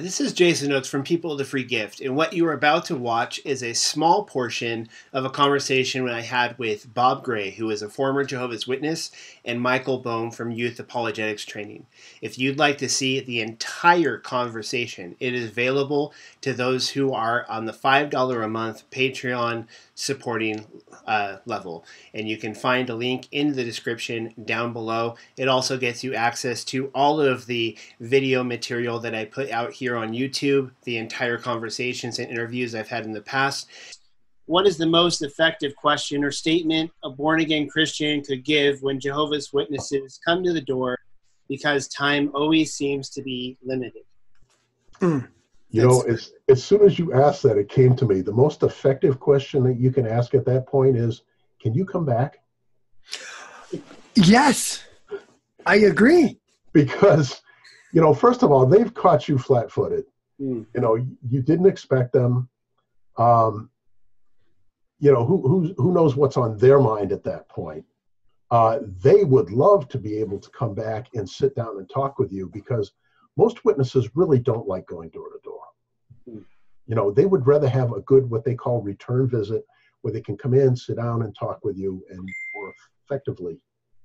This is Jason Oaks from People of the Free Gift, and what you are about to watch is a small portion of a conversation I had with Bob Gray, who is a former Jehovah's Witness, and Michael Bohm from Youth Apologetics Training. If you'd like to see the entire conversation, it is available to those who are on the $5 a month Patreon supporting uh, level. And you can find a link in the description down below. It also gets you access to all of the video material that I put out here on YouTube, the entire conversations and interviews I've had in the past. What is the most effective question or statement a born again Christian could give when Jehovah's Witnesses come to the door because time always seems to be limited? Mm. You know, as, as soon as you asked that, it came to me. The most effective question that you can ask at that point is, can you come back? Yes, I agree. Because, you know, first of all, they've caught you flat footed. Mm. You know, you didn't expect them. Um, you know, who, who, who knows what's on their mind at that point? Uh, they would love to be able to come back and sit down and talk with you because most witnesses really don't like going door to door you know they would rather have a good what they call return visit where they can come in sit down and talk with you and more effectively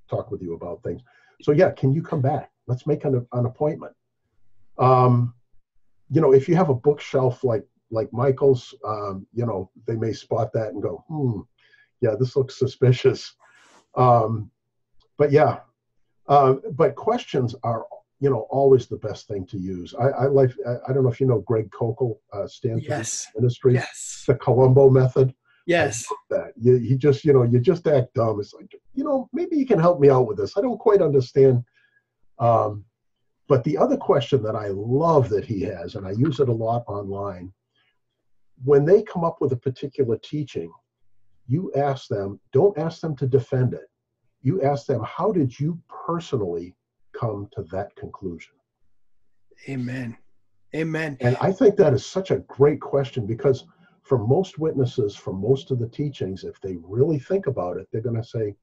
talk with you about things so yeah can you come back let's make an, an appointment um, you know if you have a bookshelf like like michael's um, you know they may spot that and go hmm yeah this looks suspicious um, but yeah uh, but questions are you know, always the best thing to use. I, I like, I, don't know if you know Greg Koukl, uh, Stanford yes. Ministry, yes. the Columbo method. Yes. That you, you just, you know, you just act dumb. It's like, you know, maybe you can help me out with this. I don't quite understand. Um, but the other question that I love that he has, and I use it a lot online, when they come up with a particular teaching, you ask them, don't ask them to defend it. You ask them, how did you personally come to that conclusion? Amen. Amen. And I think that is such a great question because for most witnesses, for most of the teachings, if they really think about it, they're going to say,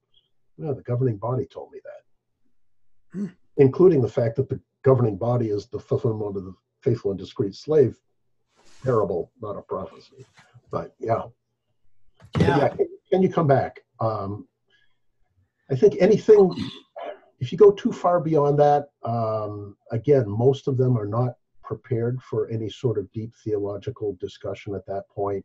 well, the governing body told me that. Hmm. Including the fact that the governing body is the fulfillment of the faithful and discreet slave parable, not a prophecy. But yeah. Yeah. yeah can, can, you come back? Um, I think anything if you go too far beyond that, um, again, most of them are not prepared for any sort of deep theological discussion at that point.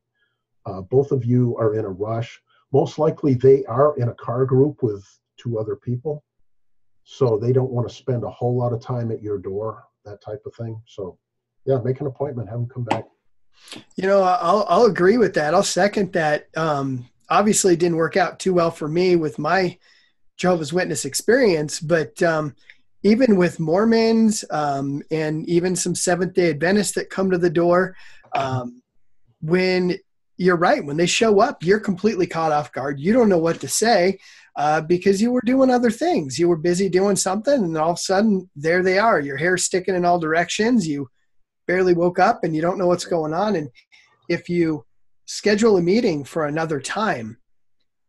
Uh, both of you are in a rush. Most likely, they are in a car group with two other people. So they don't want to spend a whole lot of time at your door, that type of thing. So, yeah, make an appointment, have them come back. You know, I'll, I'll agree with that. I'll second that. Um, obviously, didn't work out too well for me with my Jehovah's Witness experience, but um, even with Mormons um, and even some Seventh Day Adventists that come to the door, um, when you're right, when they show up, you're completely caught off guard. You don't know what to say uh, because you were doing other things. You were busy doing something, and all of a sudden, there they are. Your hair sticking in all directions. You barely woke up, and you don't know what's going on. And if you schedule a meeting for another time,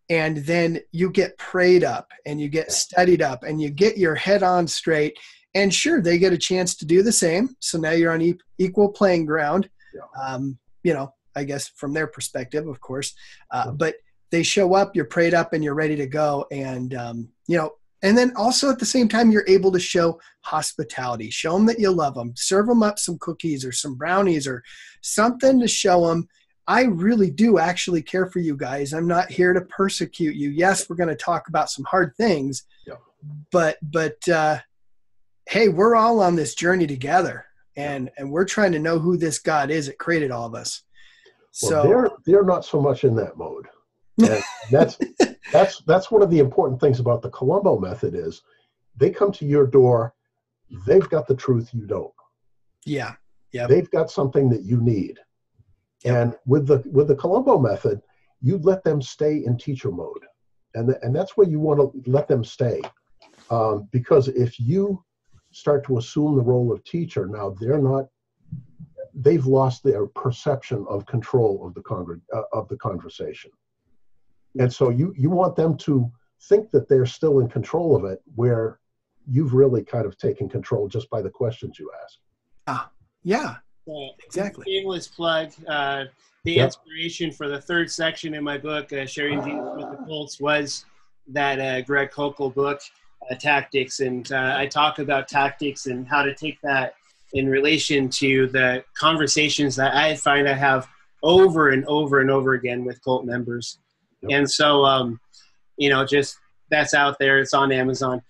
and then you get prayed up and you get studied up and you get your head on straight and sure they get a chance to do the same so now you're on e- equal playing ground yeah. um, you know i guess from their perspective of course uh, but they show up you're prayed up and you're ready to go and um, you know and then also at the same time you're able to show hospitality show them that you love them serve them up some cookies or some brownies or something to show them I really do actually care for you guys. I'm not here to persecute you. Yes, we're going to talk about some hard things, yeah. but but uh, hey, we're all on this journey together, and and we're trying to know who this God is that created all of us. Well, so they're they're not so much in that mode. And that's that's that's one of the important things about the Columbo method is they come to your door, they've got the truth you don't. Yeah. Yeah. They've got something that you need and with the with the Columbo method, you let them stay in teacher mode, and the, and that's where you want to let them stay, um, because if you start to assume the role of teacher, now they're not. They've lost their perception of control of the con- uh, of the conversation, and so you you want them to think that they're still in control of it, where you've really kind of taken control just by the questions you ask. Ah, Yeah, exactly. Shameless plug. Uh, the yep. inspiration for the third section in my book, uh, Sharing Jesus with the Cults, was that uh, Greg Koukl book, uh, Tactics. And uh, I talk about tactics and how to take that in relation to the conversations that I find I have over and over and over again with cult members. Yep. And so, um, you know, just that's out there. It's on Amazon.